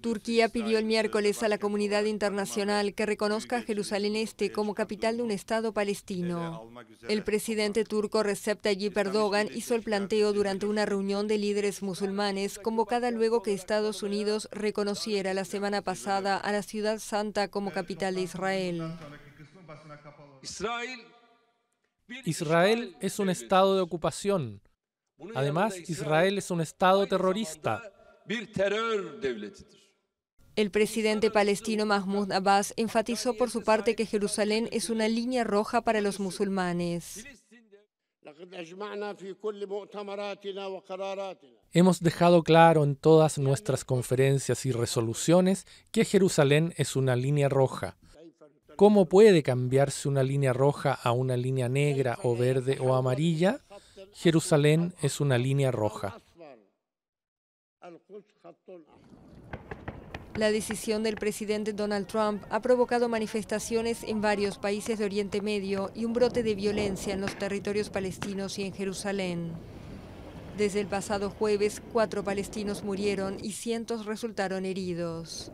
Turquía pidió el miércoles a la comunidad internacional que reconozca a Jerusalén Este como capital de un Estado palestino. El presidente turco Recep Tayyip Erdogan hizo el planteo durante una reunión de líderes musulmanes convocada luego que Estados Unidos reconociera la semana pasada a la ciudad santa como capital de Israel. Israel es un estado de ocupación. Además, Israel es un estado terrorista. El presidente palestino Mahmoud Abbas enfatizó por su parte que Jerusalén es una línea roja para los musulmanes. Hemos dejado claro en todas nuestras conferencias y resoluciones que Jerusalén es una línea roja. ¿Cómo puede cambiarse una línea roja a una línea negra o verde o amarilla? Jerusalén es una línea roja. La decisión del presidente Donald Trump ha provocado manifestaciones en varios países de Oriente Medio y un brote de violencia en los territorios palestinos y en Jerusalén. Desde el pasado jueves, cuatro palestinos murieron y cientos resultaron heridos.